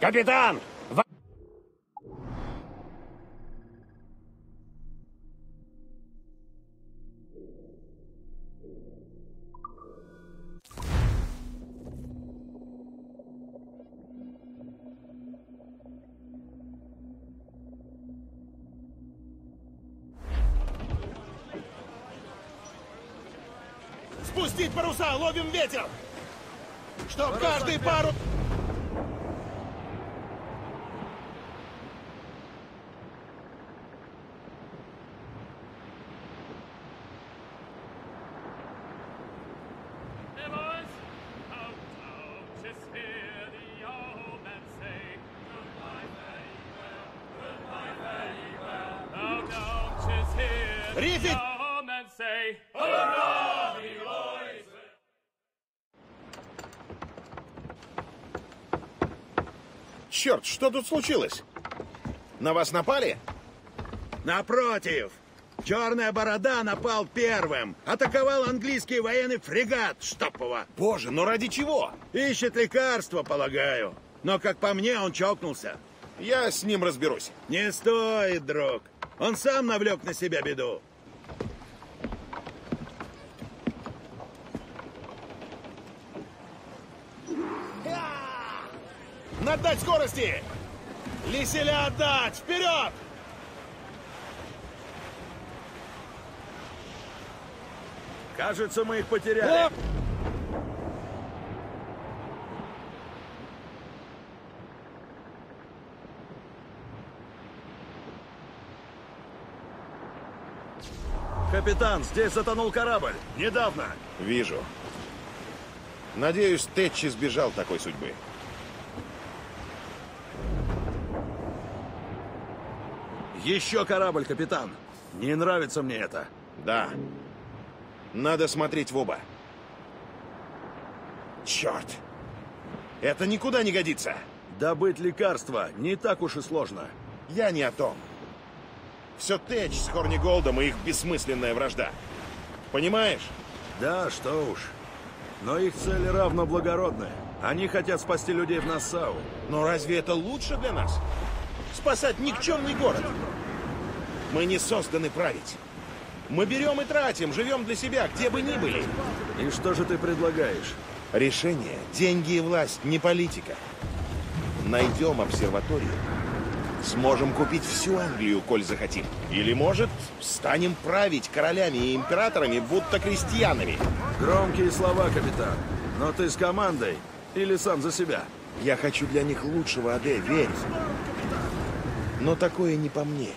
Капитан! в- Спустить паруса, ловим ветер! Чтоб каждый пару... что тут случилось? На вас напали? Напротив, Черная Борода напал первым. Атаковал английский военный фрегат, его. Боже, но ради чего? Ищет лекарства, полагаю. Но, как по мне, он чокнулся. Я с ним разберусь. Не стоит, друг. Он сам навлек на себя беду. Надать скорости! Лиселя отдать! Вперед! Кажется, мы их потеряли. Капитан, здесь затонул корабль. Недавно. Вижу. Надеюсь, Тэтчи сбежал такой судьбы. Еще корабль, капитан. Не нравится мне это. Да. Надо смотреть в оба. Черт! Это никуда не годится. Добыть лекарства не так уж и сложно. Я не о том. Все Тэтч с Хорниголдом и их бессмысленная вражда. Понимаешь? Да, что уж. Но их цель равно благородная. Они хотят спасти людей в Нассау. Но разве это лучше для нас? Спасать никчемный город. Мы не созданы править. Мы берем и тратим, живем для себя, где бы ни были. И что же ты предлагаешь? Решение, деньги и власть, не политика. Найдем обсерваторию. Сможем купить всю Англию, коль захотим. Или, может, станем править королями и императорами, будто крестьянами. Громкие слова, капитан. Но ты с командой или сам за себя? Я хочу для них лучшего, Аде, верь. Но такое не по мне.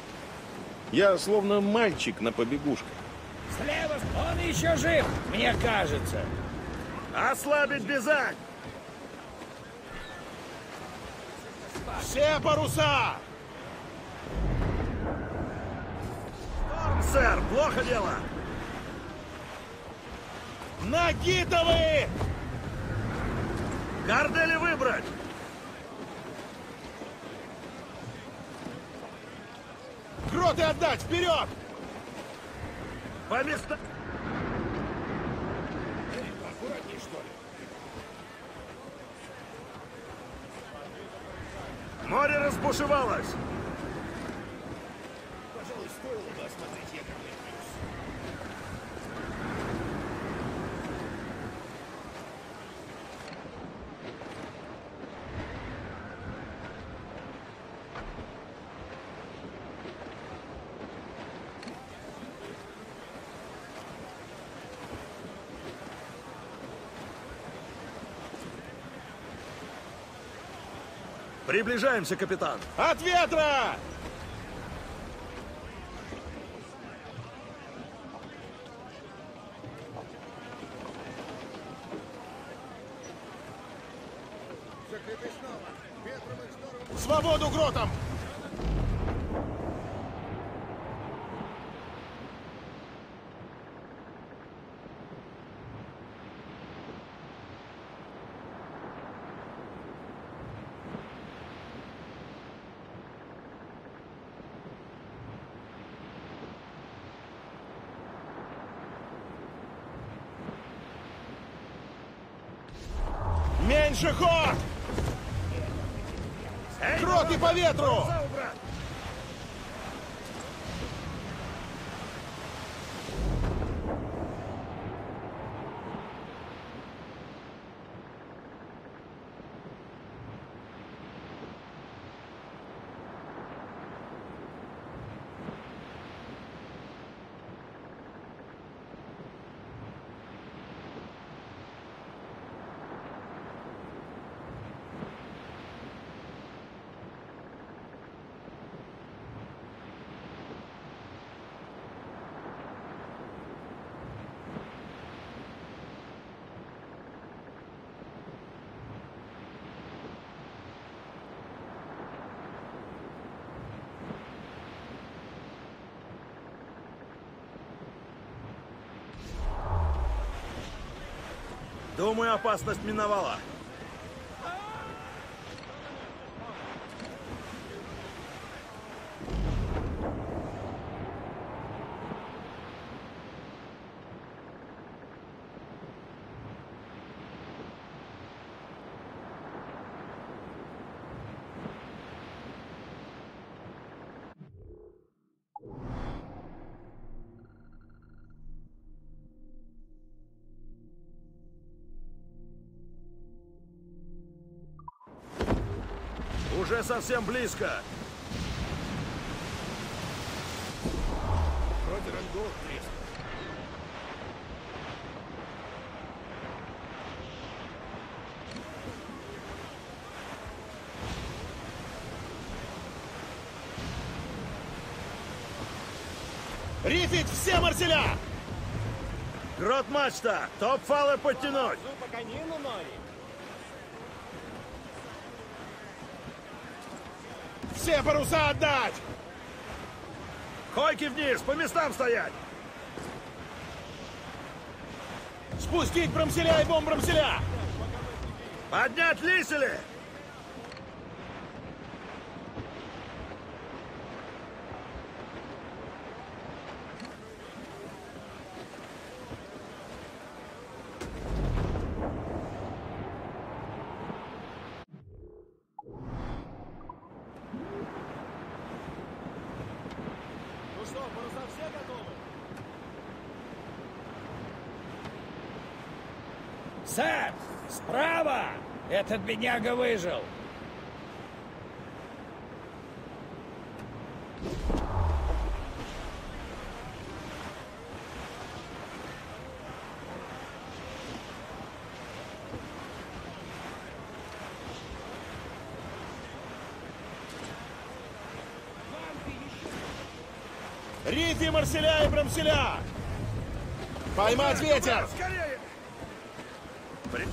Я словно мальчик на побегушках. Слева он еще жив, мне кажется. Ослабить Бизань! Все паруса! Сэр, плохо дело! Нагитовы! Гардели выбрать! Гроты отдать! Вперед! По местам! Аккуратней, что ли? Море разбушевалось! Приближаемся, капитан! От ветра! Свободу гротам! Пешеход! Кроты по ветру! Думаю, опасность миновала. Уже совсем близко. Вроде рангол треснул. Рифить все марселя! Грот мачта! Топ-фалы подтянуть! Ну, по конину, Нори. Все паруса отдать! Койки вниз, по местам стоять! Спустить брамселя и бомбрамселя! Поднять лисели! Ну что, паруса все готовы? Сэр, справа! Этот бедняга выжил. Рифи марселя и брамселя! Поймать ветер! Скорее! При-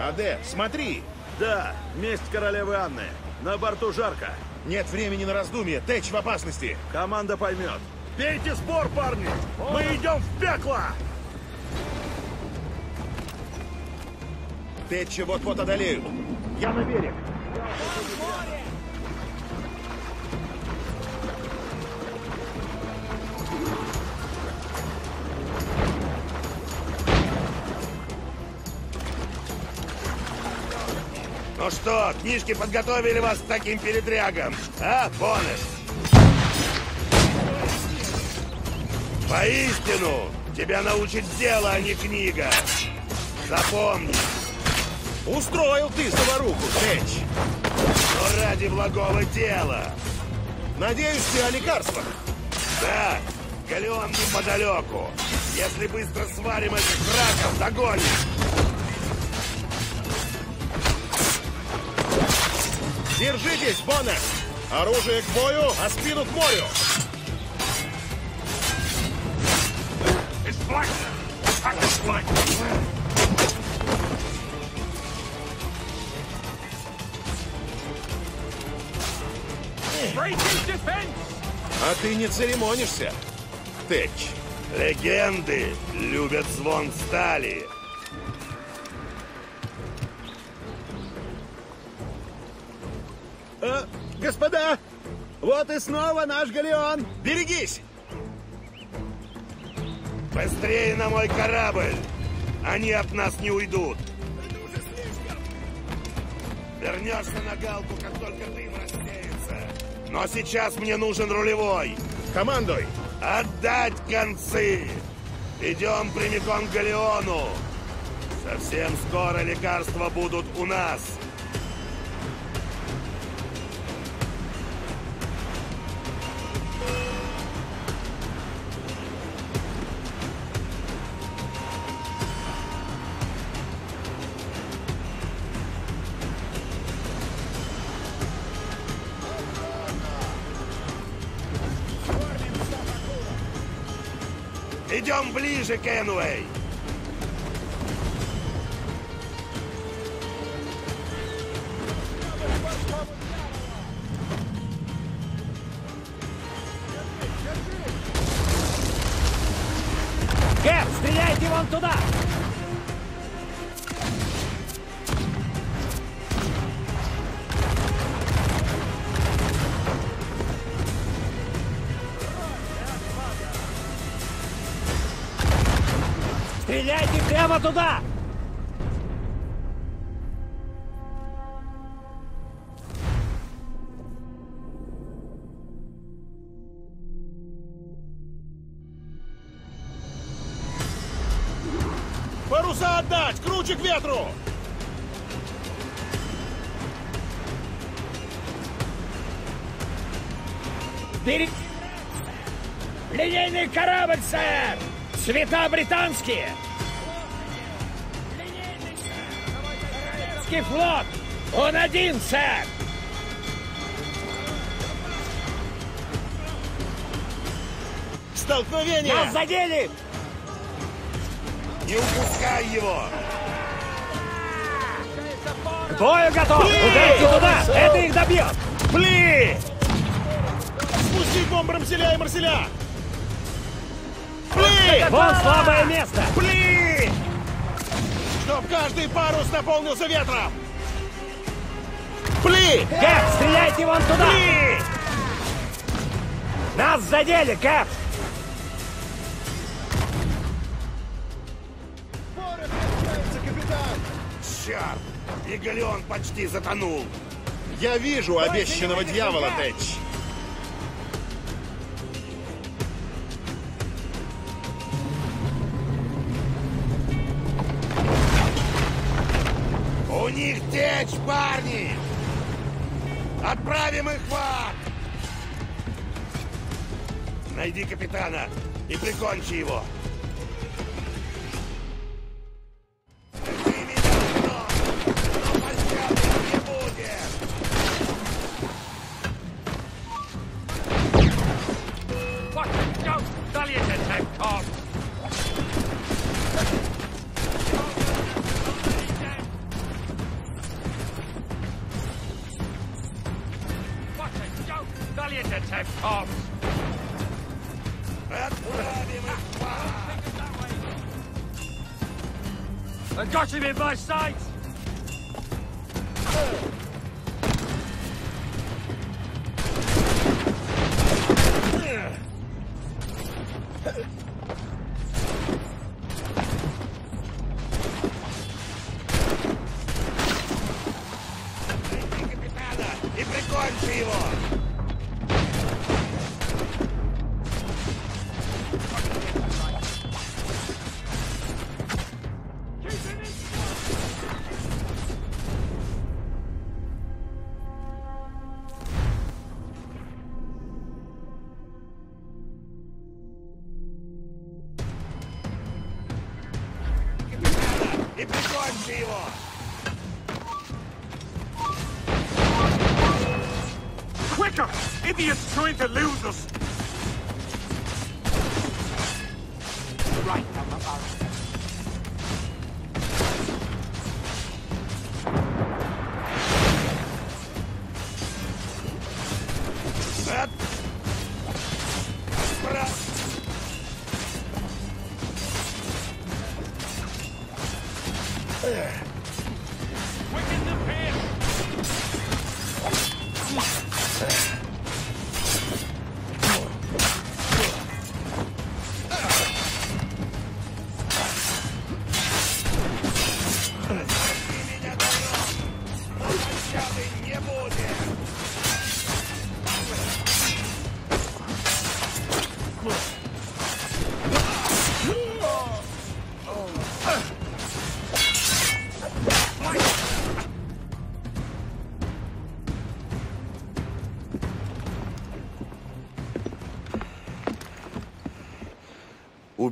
Аде, смотри! Да, месть королевы Анны. На борту жарко. Нет времени на раздумье, Тэч в опасности! Команда поймет. Бейте спор, парни! Мы идем в пекло! Тэтча вот-вот одолеют. Я на берег. Ну что, книжки подготовили вас к таким передрягам, а, Боннес? Поистину, тебя научит дело, а не книга. Запомни. Устроил ты заваруху, Тэч. Но ради благого дела. Надеюсь, ты о лекарствах? Да, Галеон неподалеку. Если быстро сварим этих раков, догоним. Держитесь, Боннес! Оружие к бою, а спину к морю! А ты не церемонишься, Тэч. Легенды любят звон стали. Вот и снова наш галеон. Берегись! Быстрее на мой корабль! Они от нас не уйдут! Вернешься на галку, как только дым рассеется. Но сейчас мне нужен рулевой. Командуй! Отдать концы! Идем прямиком к Галеону. Совсем скоро лекарства будут у нас. Идем ближе, Кенуэй! Туда! Паруса отдать! Круче к ветру! Впереди! Линейный корабль, сэр! Цвета британские! Королевский флот! Он один, сэр! Столкновение! Нас задели! Не упускай его! К бою готов! Ударьте туда! Это их добьет! Пли! Спустить бомбы Марселя и Марселя! Пли! Вон слабое место! Пли! Чтоб каждый парус наполнился ветром! Пли! Кэп, стреляйте вон туда! Пли! Нас задели, Кэп! Черт! И галеон почти затонул. Я вижу обещанного дьявола, Тэтч. Них течь, парни! Отправим их в ад! Найди капитана и прикончи его. I got him in my sights!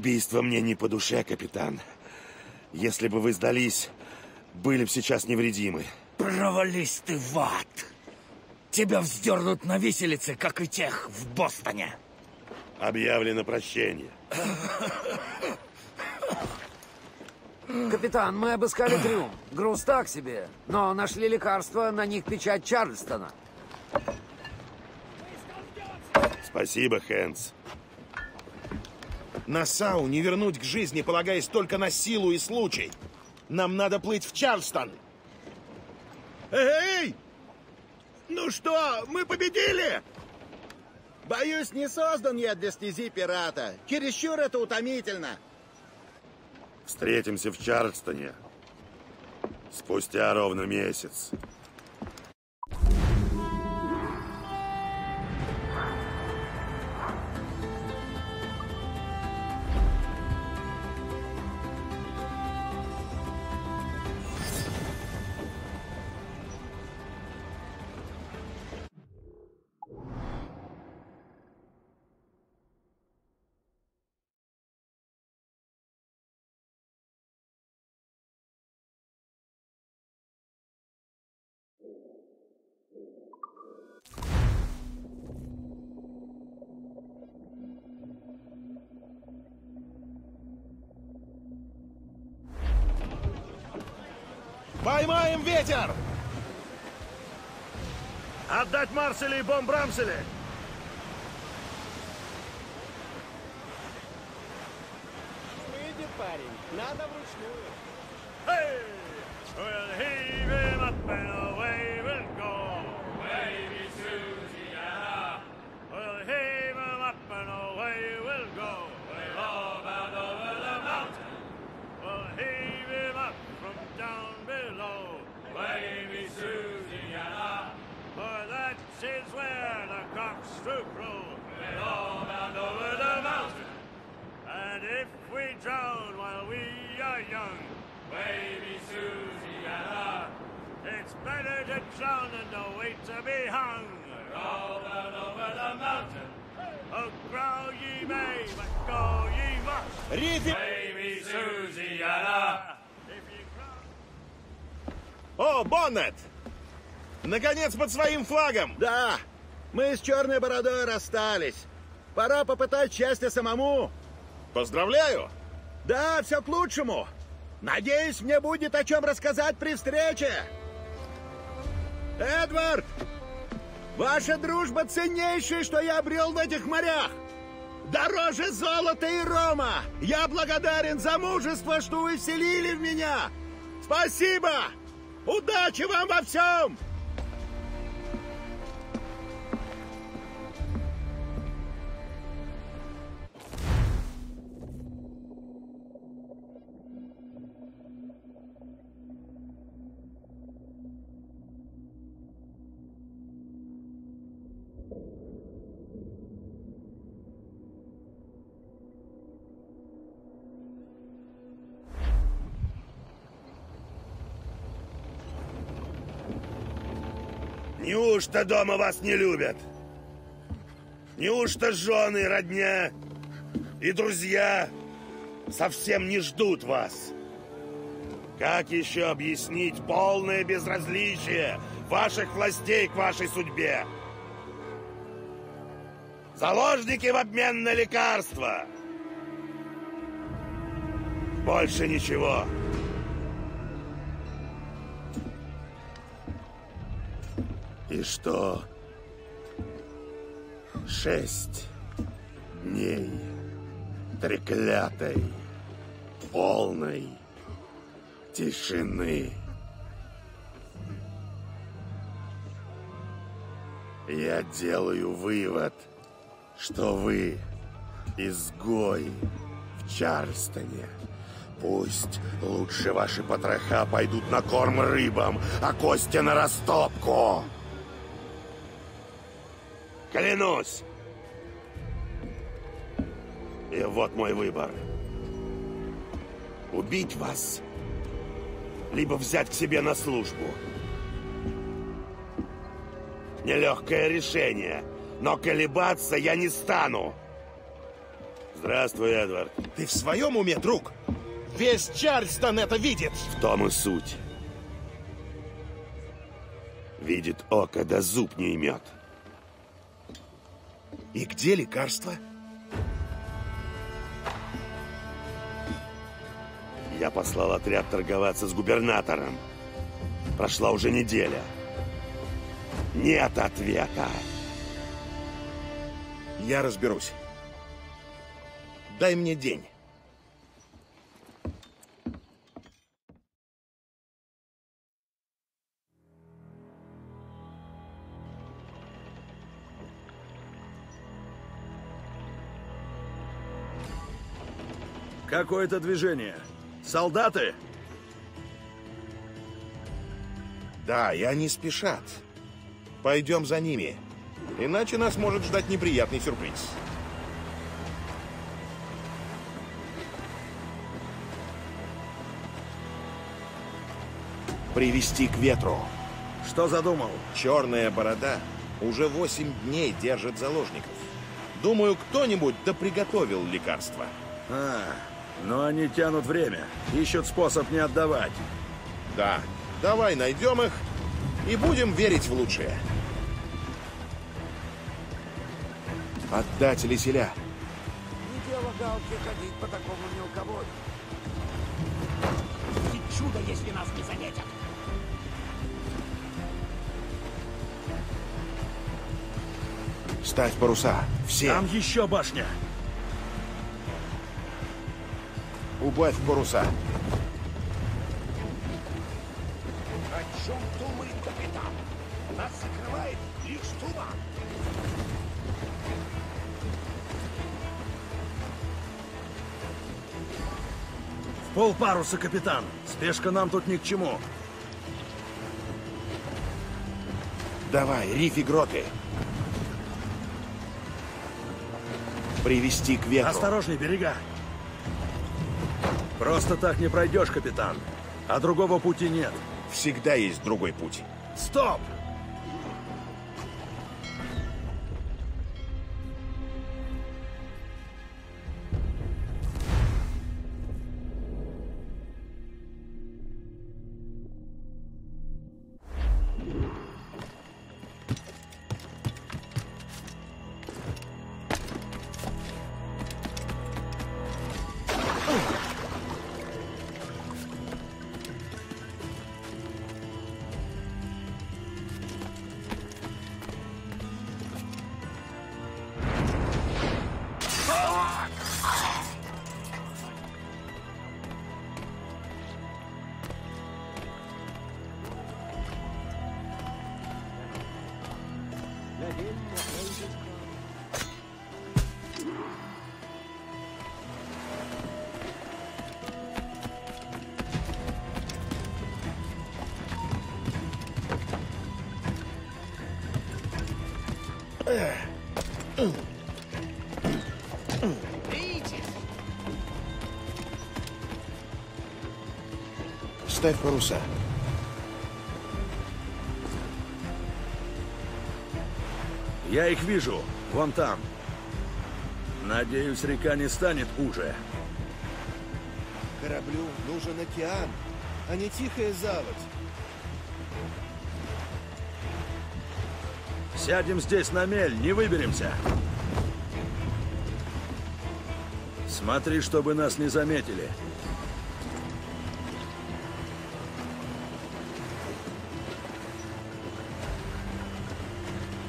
Убийство мне не по душе, капитан. Если бы вы сдались, были бы сейчас невредимы. Провались ты в ад! Тебя вздернут на виселице, как и тех в Бостоне. Объявлено прощение. Капитан, мы обыскали трюм. Груз так себе, но нашли лекарства, на них печать Чарльстона. Спасибо, Хэнс. Насау не вернуть к жизни, полагаясь только на силу и случай. Нам надо плыть в Чарльстон. Эй! Ну что, мы победили? Боюсь, не создан я для стези пирата. Чересчур это утомительно. Встретимся в Чарльстоне. Спустя ровно месяц. Поймаем ветер! Отдать Марселе и Бомбрамселе! Hey! We'll heave baby Susiana, it's better to drown than to wait to be hung. Roll down over the mountain. Oh, grow ye may, but go ye must. Baby you grow... О, Боннет! Наконец под своим флагом! Да, мы с Черной Бородой расстались. Пора попытать счастье самому. Поздравляю! Да, все к лучшему. Надеюсь, мне будет о чем рассказать при встрече. Эдвард! Ваша дружба ценнейшая, что я обрел в этих морях. Дороже золота и рома. Я благодарен за мужество, что вы вселили в меня. Спасибо! Удачи вам во всем! Неужто дома вас не любят? Неужто жены, родня и друзья совсем не ждут вас? Как еще объяснить полное безразличие ваших властей к вашей судьбе? Заложники в обмен на лекарства. Больше ничего. И что? Шесть дней треклятой, полной тишины. Я делаю вывод, что вы изгой в Чарльстоне. Пусть лучше ваши потроха пойдут на корм рыбам, а кости на растопку. Клянусь! И вот мой выбор. Убить вас, либо взять к себе на службу. Нелегкое решение, но колебаться я не стану. Здравствуй, Эдвард. Ты в своем уме, друг? Весь Чарльстон это видит! В том и суть. Видит око, да зуб не имет. И где лекарство? Я послал отряд торговаться с губернатором. Прошла уже неделя. Нет ответа. Я разберусь. Дай мне день. Какое-то движение. Солдаты? Да, и они спешат. Пойдем за ними. Иначе нас может ждать неприятный сюрприз. Привести к ветру. Что задумал? Черная борода уже восемь дней держит заложников. Думаю, кто-нибудь да приготовил лекарство. А, но они тянут время. Ищут способ не отдавать. Да, давай найдем их и будем верить в лучшее. Отдать Леселя. Не дело галки ходить по такому мелководью. И чудо, если нас не заметят. Ставь паруса. Все. Там еще башня. Убавь паруса. О чем думает капитан? Нас закрывает лишь туман. В пол паруса, капитан. Спешка нам тут ни к чему. Давай, рифи гроты. Привести к ветру. Осторожней, берега. Просто так не пройдешь, капитан. А другого пути нет. Всегда есть другой путь. Стоп! Ставь паруса. Я их вижу. Вон там. Надеюсь, река не станет уже. Кораблю нужен океан, а не тихая заводь. Сядем здесь на мель, не выберемся. Смотри, чтобы нас не заметили.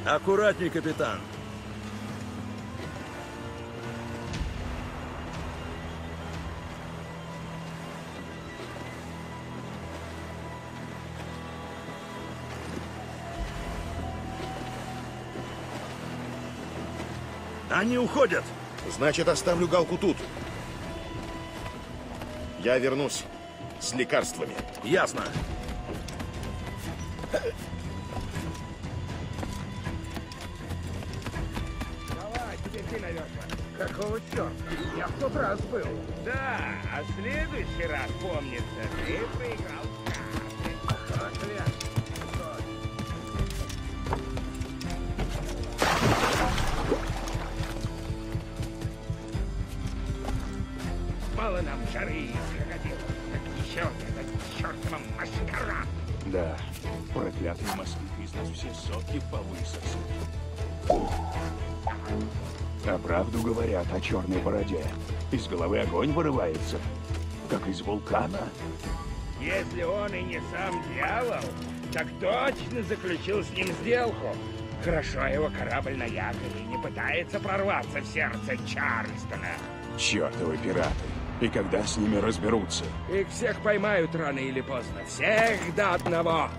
Аккуратней, капитан. Они уходят. Значит, оставлю галку тут. Я вернусь с лекарствами. Ясно. Давай, теперь ты, наверное. Какого черта? Я в тот раз был. Да, а следующий раз, помнится, ты проиграл жары из крокодилов. Так еще этот чертова маскарад. Да, проклятый москит из нас все соки повысосут. А правду говорят о черной бороде. Из головы огонь вырывается, как из вулкана. Если он и не сам дьявол, так точно заключил с ним сделку. Хорошо его корабль на якоре не пытается прорваться в сердце Чарльстона. Чертовы пираты. И когда с ними разберутся? Их всех поймают рано или поздно. Всех до одного.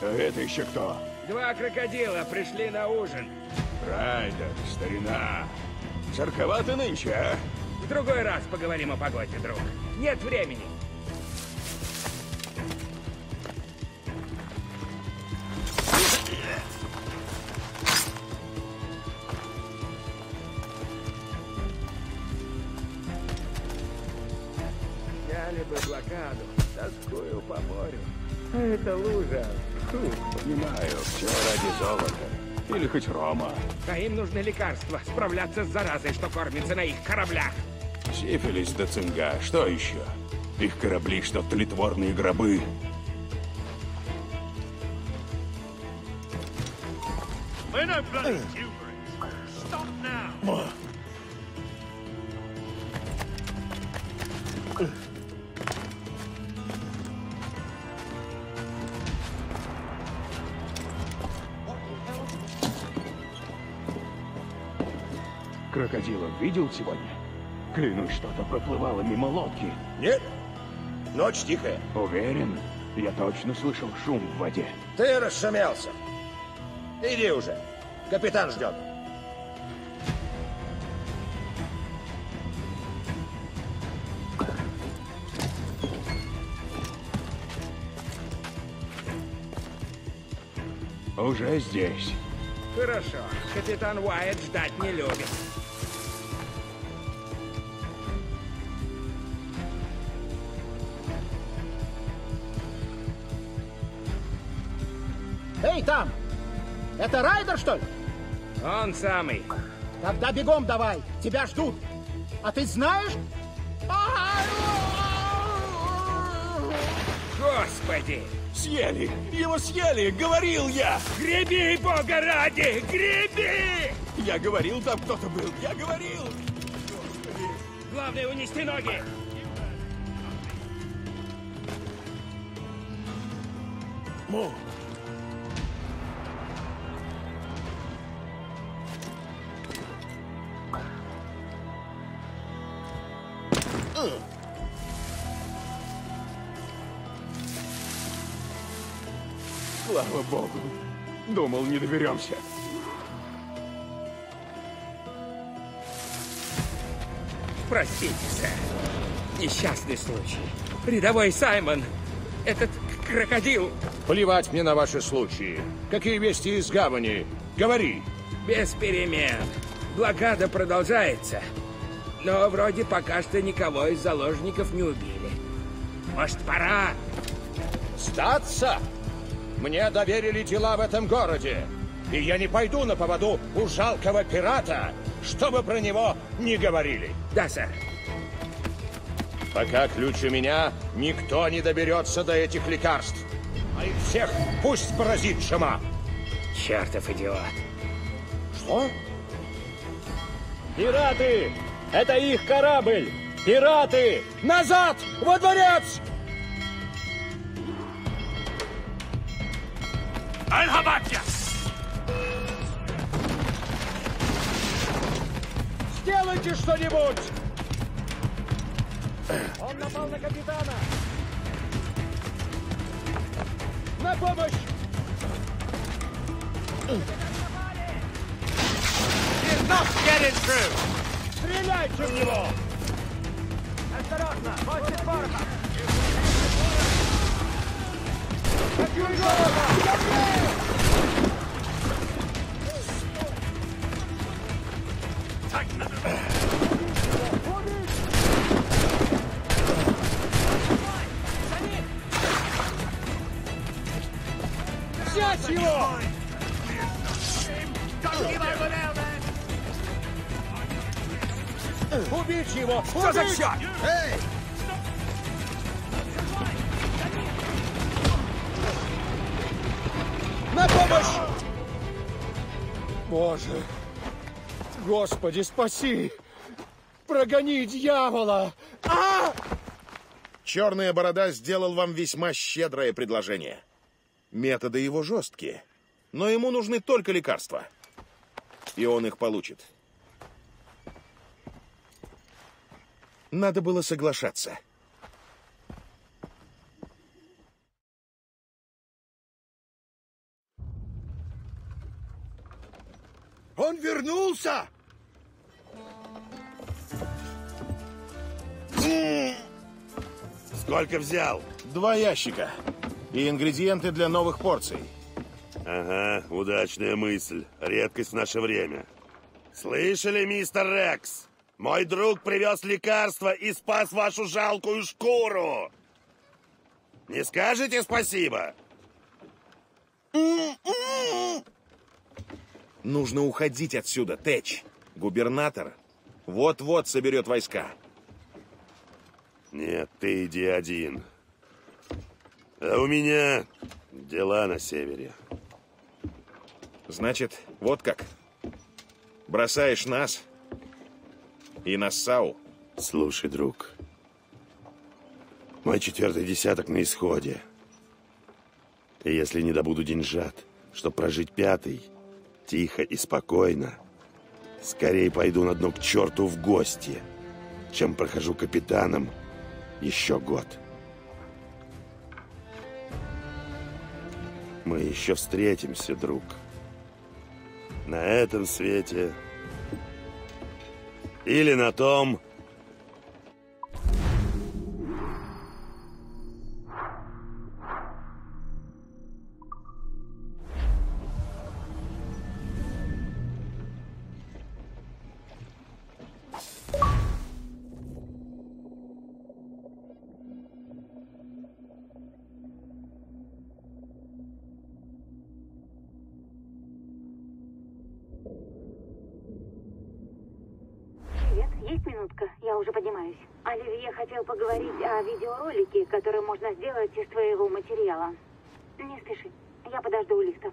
А это еще кто? Два крокодила пришли на ужин. Райдер, старина. Жарковато нынче, а? В другой раз поговорим о погоде, друг. Нет времени. Или хоть рома. А им нужны лекарства, справляться с заразой, что кормится на их кораблях. Сифилис да цинга, что еще? Их корабли, что тлетворные гробы. Stop now. Видел сегодня? Клянусь, что-то проплывало мимо лодки. Нет? Ночь тихая. Уверен, я точно слышал шум в воде. Ты расшумелся. Иди уже. Капитан ждет. Уже здесь. Хорошо. Капитан Уайт ждать не любит. Это Райдер, что ли? Он самый. Тогда бегом давай, тебя ждут. А ты знаешь? Господи! Съели! Его съели! Говорил я! Греби, бога ради! Греби! Я говорил, там кто-то был! Я говорил! Главное унести ноги! Слава Думал, не доберемся. Простите, сэр. Несчастный случай. Рядовой Саймон. Этот крокодил. Плевать мне на ваши случаи. Какие вести из гавани? Говори. Без перемен. Блокада продолжается. Но вроде пока что никого из заложников не убили. Может, пора? Сдаться? Мне доверили дела в этом городе. И я не пойду на поводу у жалкого пирата, что бы про него ни говорили. Да, сэр. Пока ключ у меня, никто не доберется до этих лекарств. А их всех пусть поразит чума. Чертов идиот. Что? Пираты! Это их корабль! Пираты! Назад! Во дворец! Аль-Хабатья! Сделайте что-нибудь! Он напал на капитана! На помощь! He's not getting through! Стреляйте в него! Осторожно! Мостик порохом! Черт? Эй! На помощь! Боже! Господи, спаси! Прогони дьявола! А! Черная борода сделал вам весьма щедрое предложение. Методы его жесткие, но ему нужны только лекарства. И он их получит. Надо было соглашаться. Он вернулся! Сколько взял? Два ящика. И ингредиенты для новых порций. Ага, удачная мысль. Редкость в наше время. Слышали, мистер Рекс? Мой друг привез лекарство и спас вашу жалкую шкуру. Не скажете спасибо? Нужно уходить отсюда, Тэч. Губернатор вот-вот соберет войска. Нет, ты иди один. А у меня дела на севере. Значит, вот как. Бросаешь нас и Нассау. Слушай, друг. Мой четвертый десяток на исходе. И если не добуду деньжат, чтоб прожить пятый, тихо и спокойно, скорее пойду на дно к черту в гости, чем прохожу капитаном еще год. Мы еще встретимся, друг. На этом свете или на том... материала. Не спеши, я подожду у лифта.